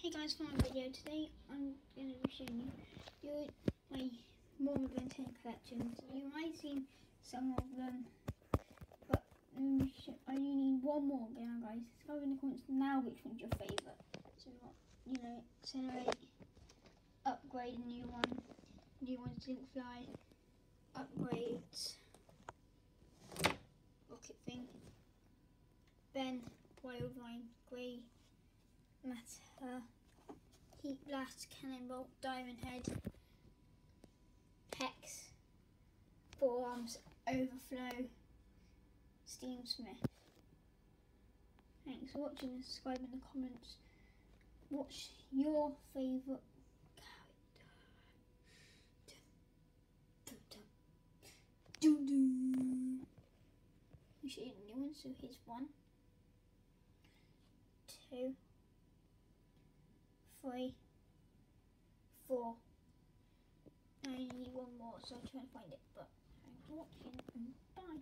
Hey guys, for my video today, I'm going to be showing you my more 10 collections. You might have seen some of them, but um, I only need one more again, guys. Tell in the comments now which one's your favourite. So, you know, accelerate, upgrade a new one, new one's link fly, upgrade, rocket thing, Ben, wild vine, grey, matter, heat blast, cannonbolt, Diamondhead, hex, Four Arms, overflow, steam smith. Thanks for watching and subscribe in the comments. What's your favourite character? Dun, dun, dun. Dun, dun. A new one, so here's one, two, three, four. I need one more, so I'm trying to find it, but I'm watching.